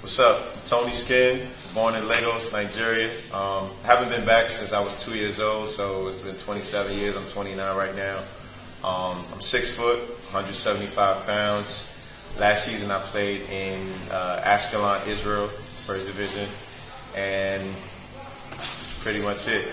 What's up? Tony Skinn, born in Lagos, Nigeria. Um, haven't been back since I was two years old, so it's been 27 years. I'm 29 right now. Um, I'm six foot, 175 pounds. Last season I played in uh, Ashkelon, Israel, first division, and that's pretty much it.